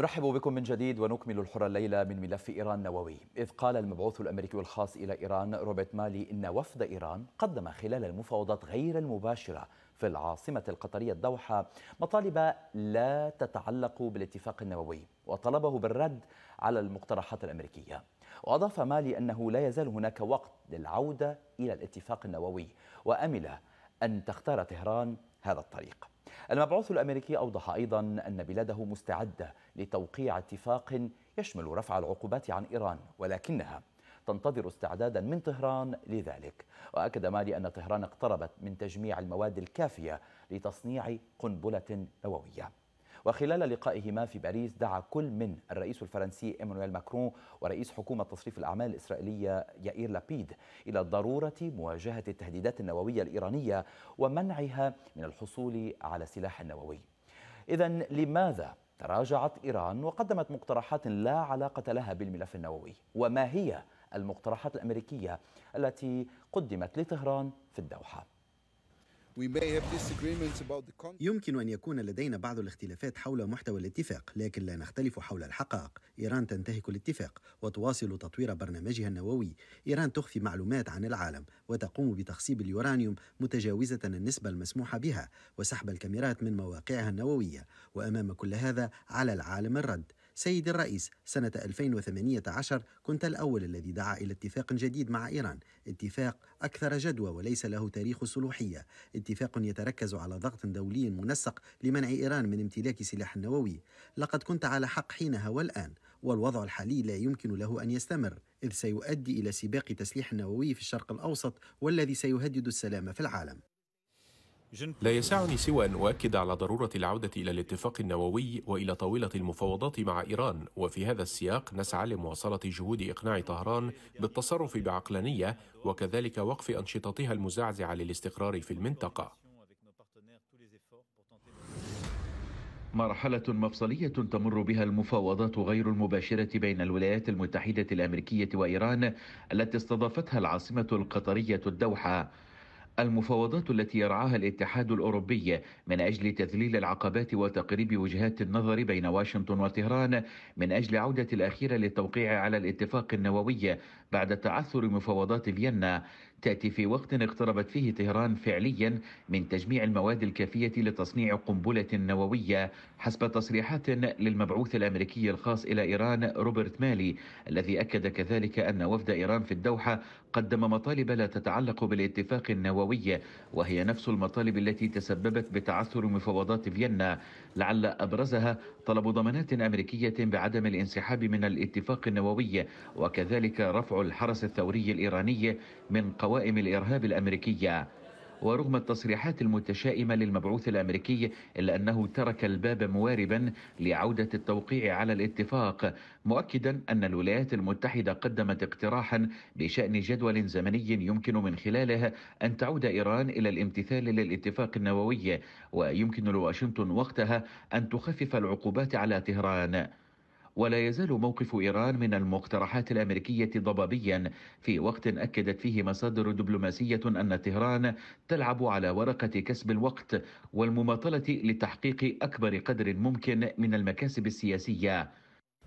نرحب بكم من جديد ونكمل الحر الليلة من ملف إيران النووي إذ قال المبعوث الأمريكي الخاص إلى إيران روبرت مالي إن وفد إيران قدم خلال المفاوضات غير المباشرة في العاصمة القطرية الدوحة مطالب لا تتعلق بالاتفاق النووي وطلبه بالرد على المقترحات الأمريكية. وأضاف مالي أنه لا يزال هناك وقت للعودة إلى الاتفاق النووي وأمل أن تختار طهران هذا الطريق. المبعوث الأمريكي أوضح أيضا أن بلاده مستعدة لتوقيع اتفاق يشمل رفع العقوبات عن إيران ولكنها تنتظر استعدادا من طهران لذلك. وأكد مالي أن طهران اقتربت من تجميع المواد الكافية لتصنيع قنبلة نووية. وخلال لقائهما في باريس دعا كل من الرئيس الفرنسي إيمانويل ماكرون ورئيس حكومة تصريف الأعمال الإسرائيلية يائير لابيد إلى ضرورة مواجهة التهديدات النووية الإيرانية ومنعها من الحصول على سلاح نووي إذا لماذا تراجعت إيران وقدمت مقترحات لا علاقة لها بالملف النووي؟ وما هي المقترحات الأمريكية التي قدمت لطهران في الدوحة؟ يمكن أن يكون لدينا بعض الاختلافات حول محتوى الاتفاق لكن لا نختلف حول الحقائق. إيران تنتهك الاتفاق وتواصل تطوير برنامجها النووي. إيران تخفي معلومات عن العالم وتقوم بتخصيب اليورانيوم متجاوزة النسبة المسموحة بها وسحب الكاميرات من مواقعها النووية. وأمام كل هذا على العالم الرد. سيدي الرئيس. سنة 2018 كنت الأول الذي دعا إلى اتفاق جديد مع إيران. اتفاق أكثر جدوى وليس له تاريخ صلوحية اتفاق يتركز على ضغط دولي منسق لمنع إيران من امتلاك سلاح نووي لقد كنت على حق حينها والآن والوضع الحالي لا يمكن له أن يستمر إذ سيؤدي إلى سباق تسليح نووي في الشرق الأوسط والذي سيهدد السلام في العالم. لا يسعني سوى أن أؤكد على ضرورة العودة إلى الاتفاق النووي وإلى طاولة المفاوضات مع إيران. وفي هذا السياق نسعى لمواصلة جهود إقناع طهران بالتصرف بعقلانية وكذلك وقف أنشطتها المزعزعة للاستقرار في المنطقة. مرحلة مفصلية تمر بها المفاوضات غير المباشرة بين الولايات المتحدة الأمريكية وإيران التي استضافتها العاصمة القطرية الدوحة. المفاوضات التي يرعاها الاتحاد الأوروبي من أجل تذليل العقبات وتقريب وجهات النظر بين واشنطن وطهران من أجل عودة الأخيرة للتوقيع على الاتفاق النووي بعد تعثر مفاوضات فيينا. تأتي في وقت اقتربت فيه طهران فعليا من تجميع المواد الكافية لتصنيع قنبلة نووية حسب تصريحات للمبعوث الأمريكي الخاص إلى إيران روبرت مالي الذي أكد كذلك أن وفد إيران في الدوحة قدم مطالب لا تتعلق بالاتفاق النووي وهي نفس المطالب التي تسببت بتعثر مفاوضات فيينا لعل أبرزها طلب ضمانات أمريكية بعدم الانسحاب من الاتفاق النووي وكذلك رفع الحرس الثوري الإيراني من قوائم الإرهاب الأمريكية. ورغم التصريحات المتشائمة للمبعوث الأمريكي إلا أنه ترك الباب مواربا لعودة التوقيع على الاتفاق مؤكدا أن الولايات المتحدة قدمت اقتراحا بشأن جدول زمني يمكن من خلاله أن تعود إيران إلى الامتثال للاتفاق النووي ويمكن لواشنطن وقتها أن تخفف العقوبات على طهران. ولا يزال موقف إيران من المقترحات الأمريكية ضبابيا في وقت أكدت فيه مصادر دبلوماسية أن طهران تلعب على ورقة كسب الوقت والمماطلة لتحقيق أكبر قدر ممكن من المكاسب السياسية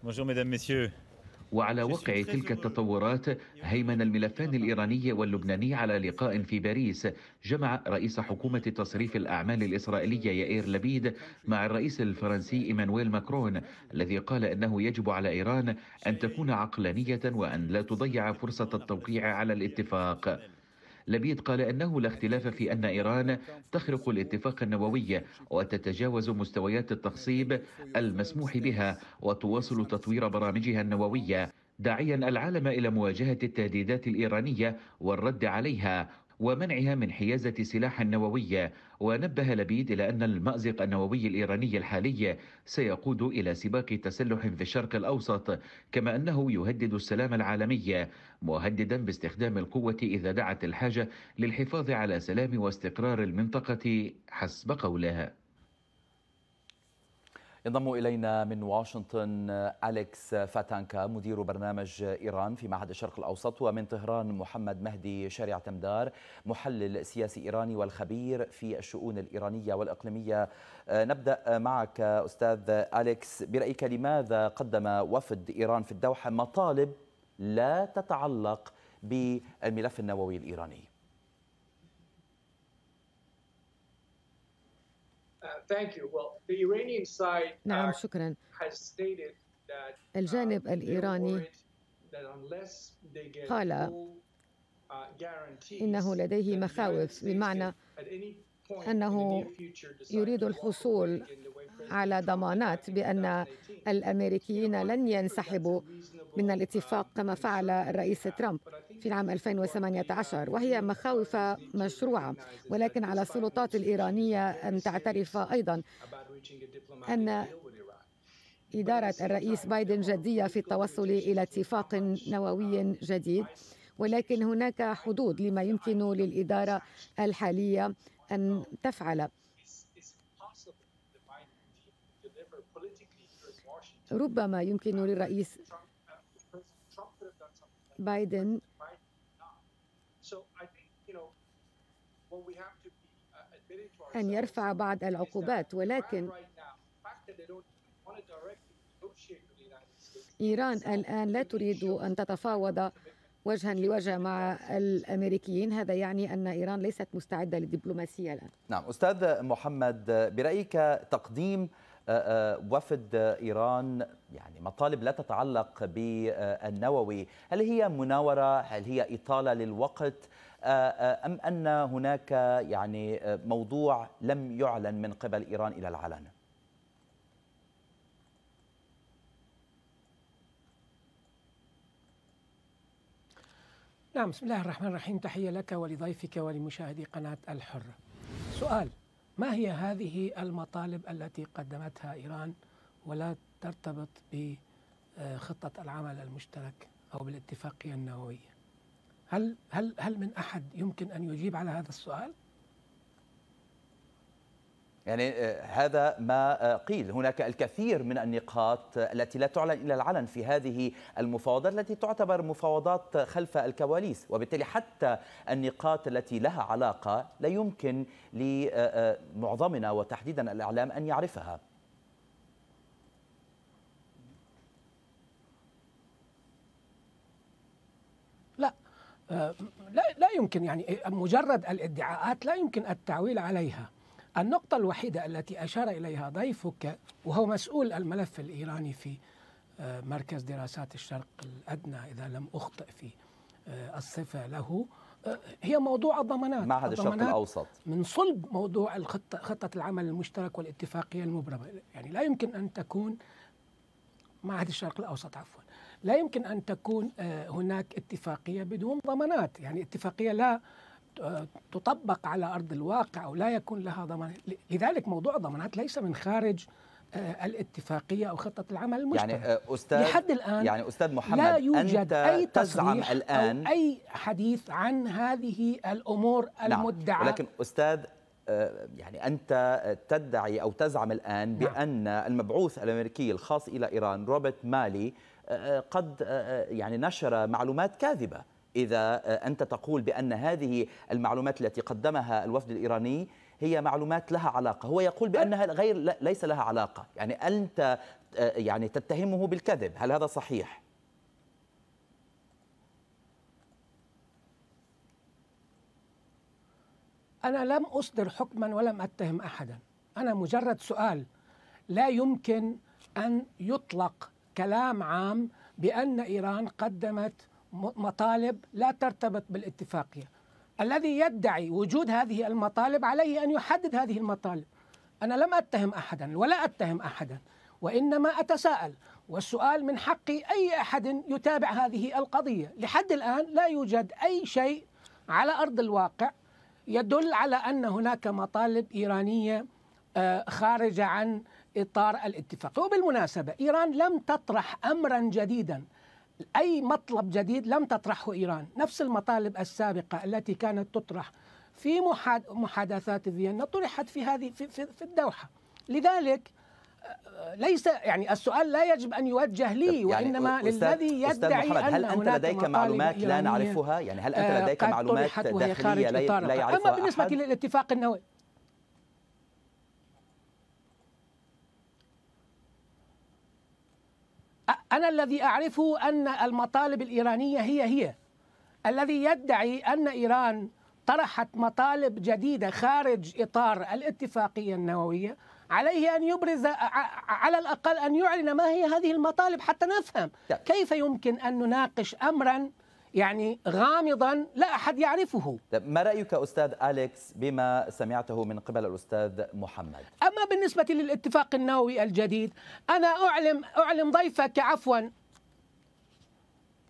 Bonjour mesdames, messieurs. وعلى وقع تلك التطورات هيمن الملفان الإيراني واللبناني على لقاء في باريس. جمع رئيس حكومة تصريف الأعمال الإسرائيلية يائير لبيد مع الرئيس الفرنسي إيمانويل ماكرون الذي قال أنه يجب على إيران أن تكون عقلانية وأن لا تضيع فرصة التوقيع على الاتفاق. لبيد قال إنه لا اختلاف في أن إيران تخرق الاتفاق النووي وتتجاوز مستويات التخصيب المسموح بها وتواصل تطوير برامجها النووية داعيا العالم إلى مواجهة التهديدات الإيرانية والرد عليها ومنعها من حيازة سلاح نووي ونبه لبيد إلى أن المأزق النووي الإيراني الحالي سيقود إلى سباق تسلح في الشرق الأوسط كما أنه يهدد السلام العالمي مهددا باستخدام القوة إذا دعت الحاجة للحفاظ على سلام واستقرار المنطقة حسب قوله. ينضم إلينا من واشنطن أليكس فاتانكا مدير برنامج إيران في معهد الشرق الأوسط ومن طهران محمد مهدي شارع تمدار محلل سياسي إيراني والخبير في الشؤون الإيرانية والإقليمية. نبدأ معك أستاذ أليكس برأيك لماذا قدم وفد إيران في الدوحة مطالب لا تتعلق بالملف النووي الإيراني؟ نعم شكرا. الجانب الإيراني قال إنه لديه مخاوف بمعنى أنه يريد الحصول على ضمانات بأن الأمريكيين لن ينسحبوا من الاتفاق كما فعل الرئيس ترامب في العام 2018 وهي مخاوف مشروعة. ولكن على السلطات الإيرانية أن تعترف أيضا أن إدارة الرئيس بايدن جدية في التوصل إلى اتفاق نووي جديد. ولكن هناك حدود لما يمكن للإدارة الحالية أن تفعل. ربما يمكن للرئيس بايدن أن يرفع بعض العقوبات ولكن إيران الآن لا تريد أن تتفاوض وجها لوجه مع الأمريكيين. هذا يعني أن إيران ليست مستعدة للدبلوماسية الآن. نعم. أستاذ محمد برأيك تقديم وفد إيران يعني مطالب لا تتعلق بالنووي هل هي مناورة؟ هل هي إطالة للوقت؟ أم أن هناك يعني موضوع لم يعلن من قبل إيران إلى العلن؟ نعم بسم الله الرحمن الرحيم. تحية لك ولضيفك ولمشاهدي قناة الحرة. سؤال ما هي هذه المطالب التي قدمتها إيران ولا ترتبط بخطة العمل المشترك أو بالاتفاقية النووية؟ هل هل هل من أحد يمكن أن يجيب على هذا السؤال؟ يعني هذا ما قيل. هناك الكثير من النقاط التي لا تعلن إلى العلن في هذه المفاوضات التي تعتبر مفاوضات خلف الكواليس. وبالتالي حتى النقاط التي لها علاقة لا يمكن لمعظمنا وتحديدا الإعلام أن يعرفها. لا لا لا يمكن يعني مجرد الادعاءات لا يمكن التعويل عليها. النقطة الوحيدة التي أشار إليها ضيفك وهو مسؤول الملف الإيراني في مركز دراسات الشرق الأدنى إذا لم أخطئ في الصفة له. هي موضوع الضمانات. معهد الشرق الأوسط. من صلب موضوع الخطة خطة العمل المشترك والاتفاقية المبرمة. يعني لا يمكن أن تكون معهد الشرق الأوسط عفوا لا يمكن أن تكون هناك اتفاقية بدون ضمانات. يعني اتفاقية لا تطبق على أرض الواقع أو لا يكون لها ضمان لذلك موضوع الضمانات ليس من خارج الاتفاقية أو خطة العمل المشترك يعني أستاذ لحد الآن يعني أستاذ محمد لا يوجد أنت أي تزعم تصريح الآن أو أي حديث عن هذه الأمور المدعاة نعم. ولكن أستاذ يعني أنت تدعي أو تزعم الآن نعم. بأن المبعوث الأمريكي الخاص إلى إيران روبرت مالي قد يعني نشر معلومات كاذبة إذا أنت تقول بأن هذه المعلومات التي قدمها الوفد الإيراني هي معلومات لها علاقة. هو يقول بأنها غير ليس لها علاقة. يعني أنت يعني تتهمه بالكذب. هل هذا صحيح؟ أنا لم أصدر حكما ولم أتهم أحدا. أنا مجرد سؤال. لا يمكن أن يطلق كلام عام بأن إيران قدمت مطالب لا ترتبط بالاتفاقية. الذي يدعي وجود هذه المطالب عليه أن يحدد هذه المطالب. أنا لم أتهم احدا ولا أتهم احدا وإنما أتساءل والسؤال من حق أي أحد يتابع هذه القضية، لحد الآن لا يوجد أي شيء على أرض الواقع يدل على أن هناك مطالب إيرانية خارجة عن إطار الاتفاق، وبالمناسبة إيران لم تطرح امرا جديدا أي مطلب جديد لم تطرحه إيران. نفس المطالب السابقة التي كانت تطرح في محادثات فيينا طرحت في هذه في, في, في الدوحة. لذلك ليس يعني السؤال لا يجب أن يوجه لي يعني وإنما للذي يدعي محمد هل أنت لديك معلومات لا نعرفها؟ يعني هل أنت لديك معلومات داخلية لا, لا يعرفها أما بالنسبة أحد؟ للاتفاق النووي أنا الذي أعرفه أن المطالب الإيرانية هي هي. الذي يدعي أن إيران طرحت مطالب جديدة خارج إطار الاتفاقية النووية عليه أن يبرز على الأقل أن يعلن ما هي هذه المطالب حتى نفهم كيف يمكن أن نناقش امرا يعني غامضا لا أحد يعرفه. ما رأيك أستاذ أليكس بما سمعته من قبل الأستاذ محمد؟ أما بالنسبة للاتفاق النووي الجديد أنا أعلم أعلم ضيفك عفوا.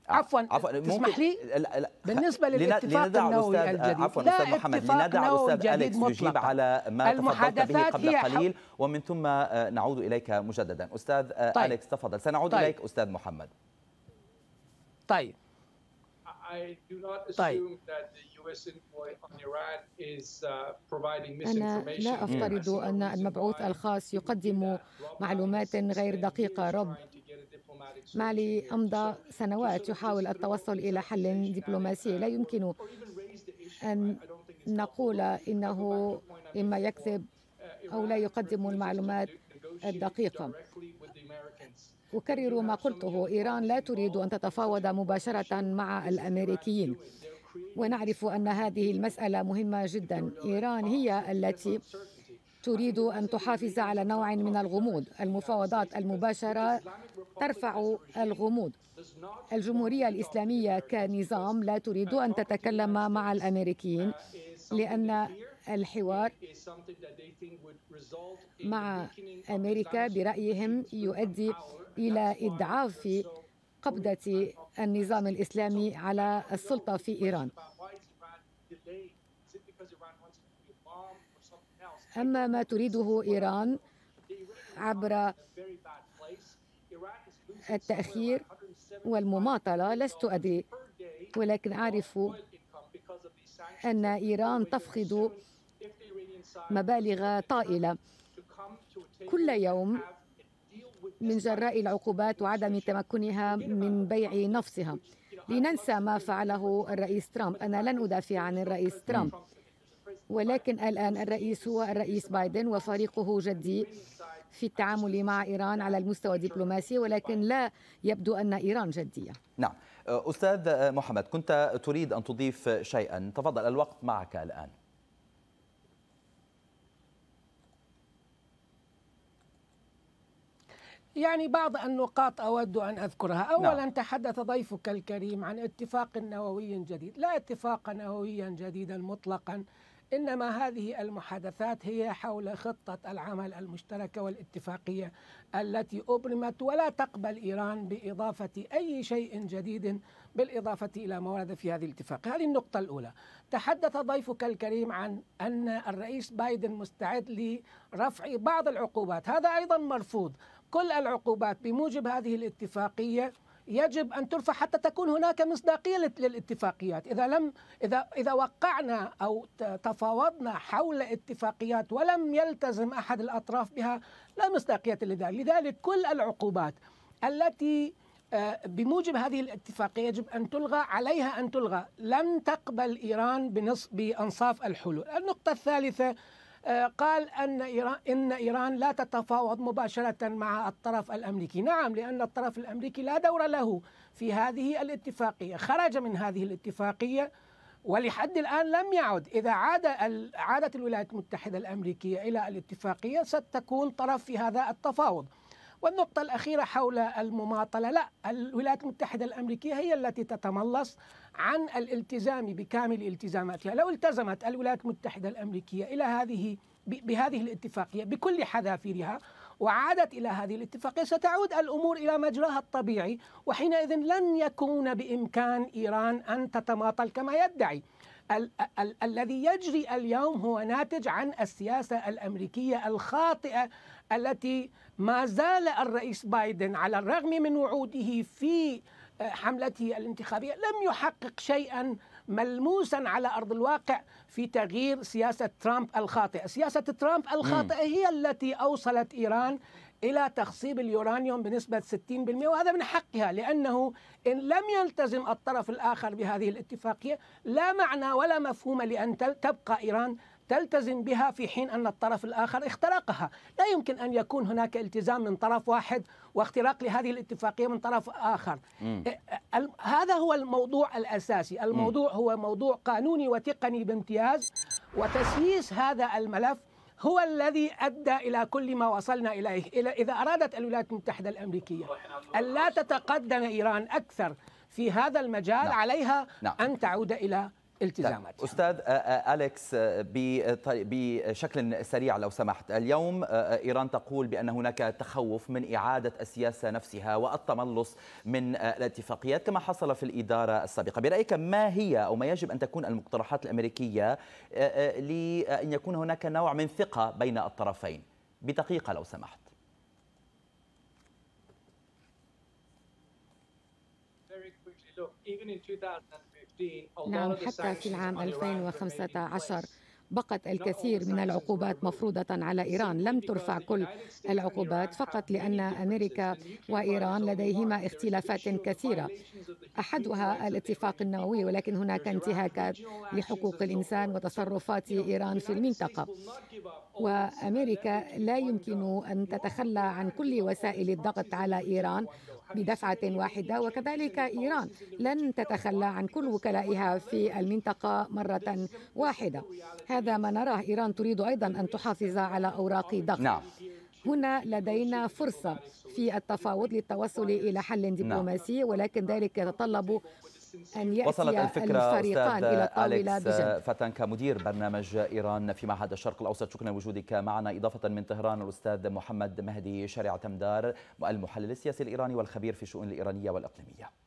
عفوا. عفوا. تسمح لي؟ لا لا بالنسبة للاتفاق النووي الجديد. عفوا أستاذ محمد. لندع الأستاذ أليكس يجيب على ما تفضلت به قبل قليل ومن ثم نعود إليك مجددا. أستاذ طيب. أليكس تفضل. سنعود طيب. إليك أستاذ محمد. طيب. طيب. أنا لا أفترض أن المبعوث الخاص يقدم معلومات غير دقيقة. رب مالي أمضى سنوات يحاول التوصل إلى حل دبلوماسي. لا يمكن أن نقول إنه إما يكذب أو لا يقدم المعلومات الدقيقة. أكرر ما قلته إيران لا تريد أن تتفاوض مباشرة مع الأمريكيين. ونعرف أن هذه المسألة مهمة جدا. إيران هي التي تريد أن تحافظ على نوع من الغموض. المفاوضات المباشرة ترفع الغموض. الجمهورية الإسلامية كنظام لا تريد أن تتكلم مع الأمريكيين لأن الحوار مع أمريكا برأيهم يؤدي إلى إضعاف قبضة النظام الإسلامي على السلطة في إيران. أما ما تريده إيران عبر التأخير والمماطلة لست أدري ولكن أعرف أن إيران تفقد مبالغ طائلة. كل يوم من جراء العقوبات وعدم تمكنها من بيع نفسها. لننسى ما فعله الرئيس ترامب. أنا لن أدافع عن الرئيس ترامب. ولكن الآن الرئيس هو الرئيس بايدن وفريقه جدي في التعامل مع إيران على المستوى الدبلوماسي ولكن لا يبدو أن إيران جدية. نعم. أستاذ محمد كنت تريد أن تضيف شيئا. تفضل الوقت معك الآن. يعني بعض النقاط أود أن أذكرها. أولا نعم. تحدث ضيفك الكريم عن اتفاق نووي جديد. لا اتفاق نوويا جديدا مطلقا. إنما هذه المحادثات هي حول خطة العمل المشتركة والاتفاقية التي أبرمت ولا تقبل إيران بإضافة أي شيء جديد بالإضافة إلى ما ورد في هذه الاتفاقية هذه النقطة الأولى. تحدث ضيفك الكريم عن أن الرئيس بايدن مستعد لرفع بعض العقوبات. هذا أيضا مرفوض. كل العقوبات بموجب هذه الاتفاقية يجب أن ترفع حتى تكون هناك مصداقية للاتفاقيات، إذا لم اذا إذا وقعنا أو تفاوضنا حول اتفاقيات ولم يلتزم أحد الأطراف بها لا مصداقية لذلك، لذلك كل العقوبات التي آه، بموجب هذه الاتفاقية يجب أن تلغى عليها أن تلغى، لن تقبل إيران بنص بأنصاف الحلول. النقطة الثالثة قال أن إيران, إن إيران لا تتفاوض مباشرة مع الطرف الأمريكي. نعم لأن الطرف الأمريكي لا دور له في هذه الاتفاقية. خرج من هذه الاتفاقية ولحد الآن لم يعد. إذا عاد عادت الولايات المتحدة الأمريكية إلى الاتفاقية ستكون طرف في هذا التفاوض. والنقطة الأخيرة حول المماطلة لا الولايات المتحدة الأمريكية هي التي تتملص عن الالتزام بكامل التزاماتها. لو التزمت الولايات المتحدة الأمريكية إلى هذه بهذه الاتفاقية بكل حذافيرها وعادت إلى هذه الاتفاقية ستعود الأمور إلى مجراها الطبيعي وحينئذ لن يكون بإمكان إيران أن تتماطل كما يدعي. ال- ال- الذي يجري اليوم هو ناتج عن السياسة الأمريكية الخاطئة التي ما زال الرئيس بايدن على الرغم من وعوده في حملته الانتخابية لم يحقق شيئا ملموسا على أرض الواقع في تغيير سياسة ترامب الخاطئة. سياسة ترامب الخاطئة هي التي أوصلت إيران إلى تخصيب اليورانيوم بنسبة 60% وهذا من حقها لأنه إن لم يلتزم الطرف الآخر بهذه الاتفاقية لا معنى ولا مفهوم لأن تبقى إيران تلتزم بها في حين أن الطرف الآخر اخترقها، لا يمكن أن يكون هناك التزام من طرف واحد واختراق لهذه الاتفاقية من طرف آخر. إيه، هذا هو الموضوع الأساسي، الموضوع هو موضوع قانوني وتقني بامتياز وتسييس هذا الملف هو الذي أدى إلى كل ما وصلنا إليه، إلى إذا أرادت الولايات المتحدة الأمريكية أن لا تتقدم إيران أكثر في هذا المجال نعم. عليها نعم. أن تعود إلى التزامات. طيب، أستاذ آه، آه، أليكس آه، بشكل سريع لو سمحت. اليوم إيران تقول بأن هناك تخوف من إعادة السياسة نفسها والتملص من الاتفاقيات كما حصل في الإدارة السابقة. برأيك ما هي أو ما يجب أن تكون المقترحات الأمريكية لأن يكون هناك نوع من ثقة بين الطرفين؟ بدقيقة لو سمحت. نعم حتى في العام 2015 بقت الكثير من العقوبات مفروضة على إيران. لم ترفع كل العقوبات فقط لأن أمريكا وإيران لديهما اختلافات كثيرة. أحدها الاتفاق النووي ولكن هناك انتهاكات لحقوق الإنسان وتصرفات إيران في المنطقة. وأمريكا لا يمكن أن تتخلى عن كل وسائل الضغط على إيران. بدفعة واحدة وكذلك إيران لن تتخلى عن كل وكلائها في المنطقة مرة واحدة هذا ما نراه إيران تريد أيضا أن تحافظ على أوراق ضغط نعم. هنا لدينا فرصة في التفاوض للتوصل إلى حل نعم. دبلوماسي ولكن ذلك يتطلب أن يأتي وصلت الفكرة الفريقان إلى الطاولة بجد فتن كمدير برنامج إيران في معهد الشرق الأوسط. شكرا لوجودك معنا. إضافة من طهران الأستاذ محمد مهدي شارع تمدار المحلل السياسي الإيراني والخبير في الشؤون الإيرانية والإقليمية.